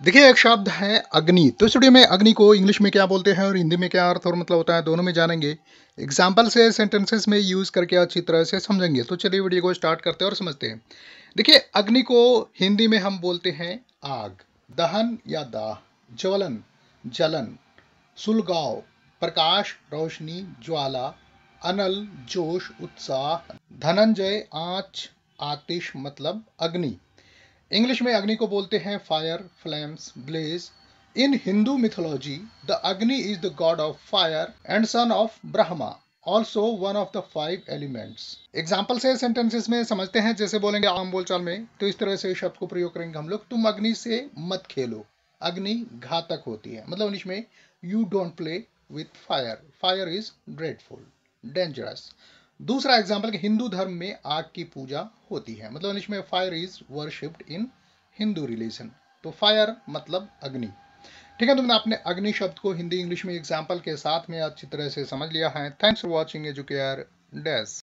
देखिए, एक शब्द है अग्नि। तो स्टूडियो में अग्नि को इंग्लिश में क्या बोलते हैं और हिंदी में क्या अर्थ और मतलब होता है, दोनों में जानेंगे। एग्ज़ाम्पल से सेंटेंसेस में यूज़ करके अच्छी तरह से समझेंगे। तो चलिए वीडियो को स्टार्ट करते हैं और समझते हैं। देखिए, अग्नि को हिंदी में हम बोलते हैं आग, दहन या दाह, ज्वलन, जलन, सुलगाव, प्रकाश, रोशनी, ज्वाला, अनल, जोश, उत्साह, धनंजय, आँच, आतिश मतलब अग्नि। इंग्लिश में अग्नि को बोलते हैं fire flames blaze in Hindu mythology the Agni is the god of fire and son of Brahma also one of the five elements example से सेंटेंसेस में समझते हैं, जैसे बोलेंगे आम बोलचाल में तो इस तरह से शब्द को प्रयोग करेंगे हम लोग। तुम अग्नि से मत खेलो। अग्नि घातक होती है। मतलब इंग्लिश में you don't play with fire fire is dreadful dangerous दूसरा एग्ज़ाम्पल हिंदू धर्म में आग की पूजा होती है। मतलब इंग्लिश में fire is worshipped in Hindu religion तो फायर मतलब अग्नि। ठीक है तुमने अपने अग्नि शब्द को हिंदी इंग्लिश में एग्ज़ाम्पल के साथ में अच्छी तरह से समझ लिया है। Thanks for watching Educare dash